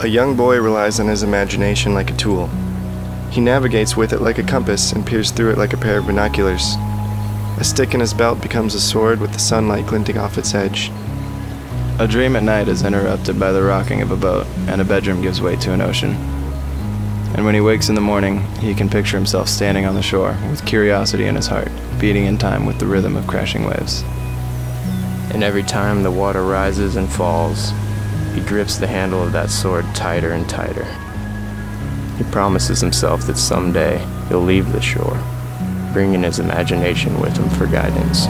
A young boy relies on his imagination like a tool. He navigates with it like a compass and peers through it like a pair of binoculars. A stick in his belt becomes a sword with the sunlight glinting off its edge. A dream at night is interrupted by the rocking of a boat, and a bedroom gives way to an ocean. And when he wakes in the morning, he can picture himself standing on the shore, with curiosity in his heart, beating in time with the rhythm of crashing waves. And every time the water rises and falls, he grips the handle of that sword tighter and tighter. He promises himself that someday he'll leave the shore, bringing his imagination with him for guidance.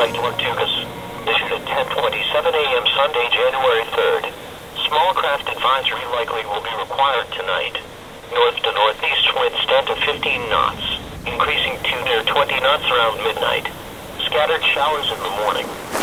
Dry Tortugas, issued at 10.27 a.m. Sunday, January 3rd. Small craft advisory likely will be required tonight. North to northeast winds, ten to 15 knots, increasing to near 20 knots around midnight. Scattered showers in the morning.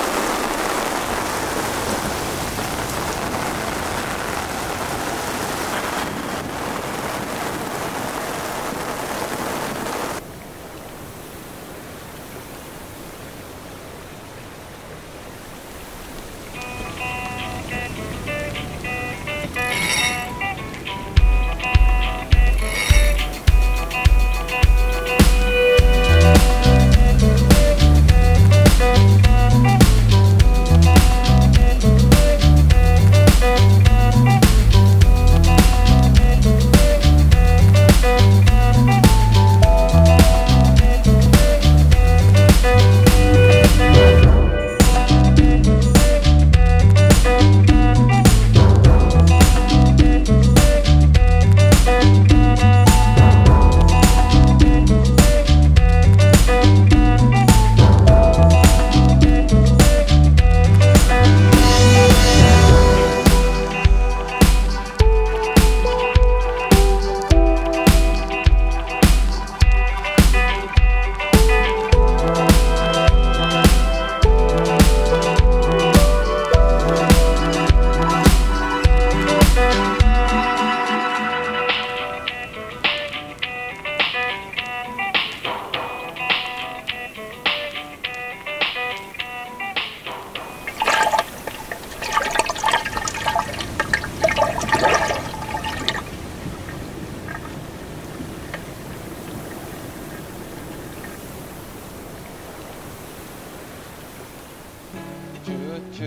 Você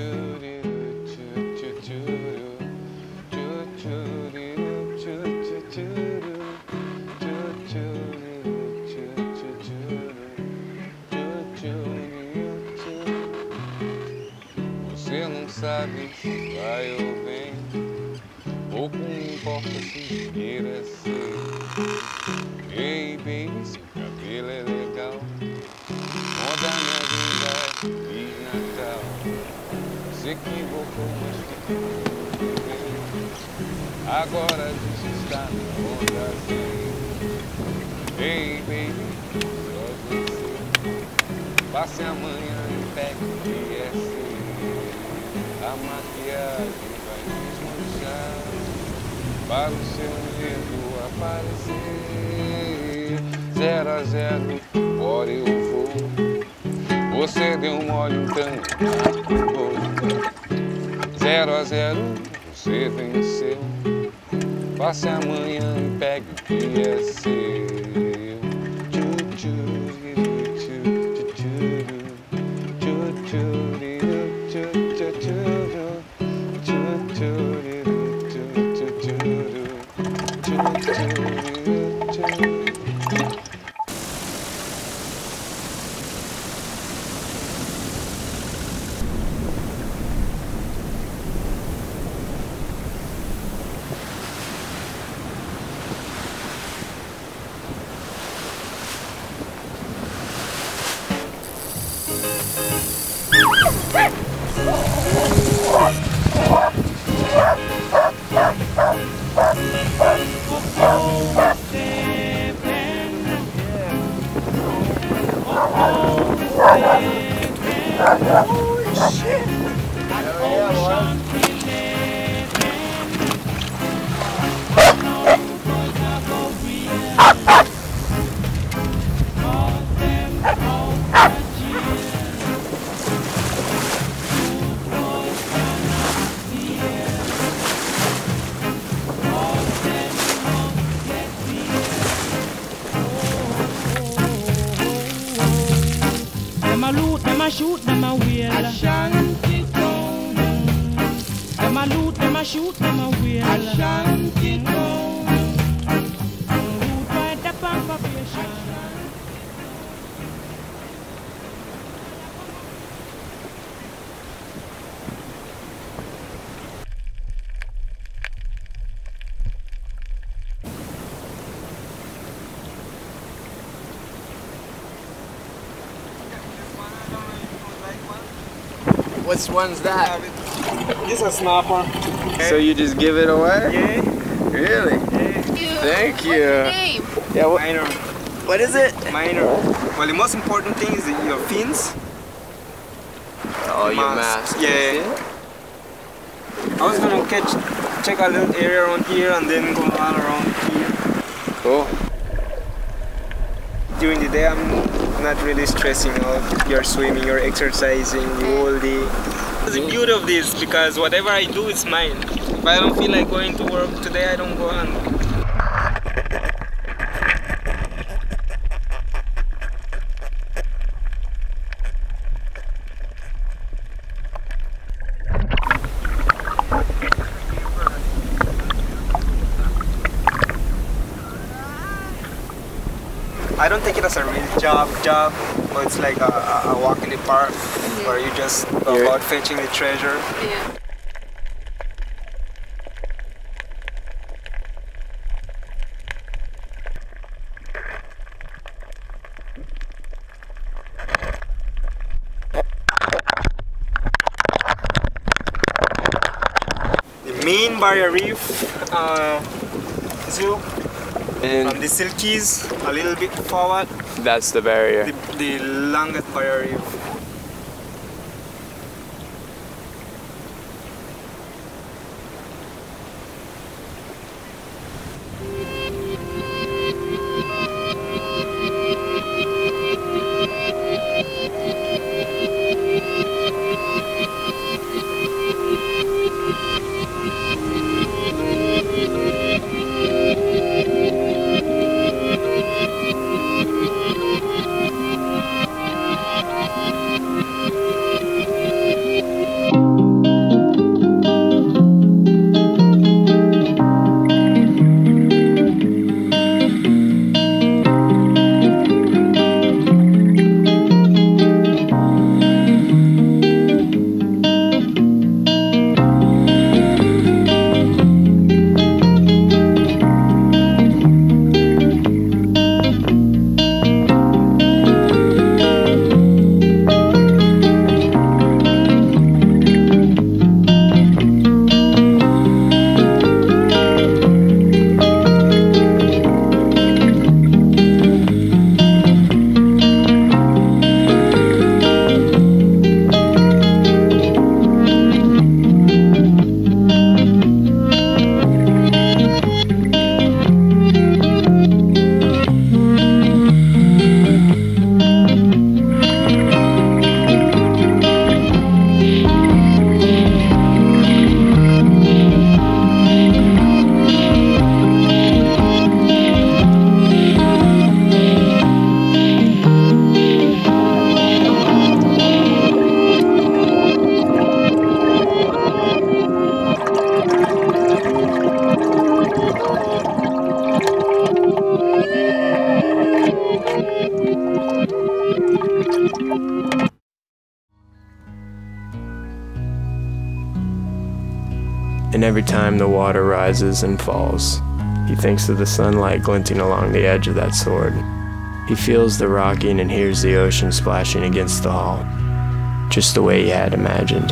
não sabe se vai ou vem, pouco importa se queira ser. Ei, baby, seu cabelo é legal, equivocou, mas bem. Agora diz está na onda sim. Ei, baby, só você. Passe amanhã e pegue o que é seu. A maquiagem vai desmanchar para o seu medo aparecer. Zero a zero, embora eu. Você deu mole, então acabou. Zero a zero, você venceu. Passe amanhã e pegue o que é seu. おいしい。A loot, them a shoot, them a wheel. a shanty town. Them a loot, them a shoot, them a wheel. a shanty town. Which one's that? This is a snapper. So you just give it away? Yeah. Really? Thank you. Name. Yeah, what, Minor. what is it? Minor. Well, the most important thing is your fins. Oh, your Mask. mask. Yeah. I was gonna catch, check a little area around here and then go all around here. Cool. During the day, I'm not really stressing out. You're swimming, you're exercising, you all day. The beauty of this because whatever I do, it's mine. If I don't feel like going to work today, I don't go and don't take it as a real job, job, but it's like a, a, a walk in the park where you just go Yeah. about fetching the treasure. Yeah. The main barrier reef uh, zoo And from the Silkies a little bit forward, that's the barrier. the, the longest barrier And every time the water rises and falls, he thinks of the sunlight glinting along the edge of that sword. He feels the rocking and hears the ocean splashing against the hull, just the way he had imagined.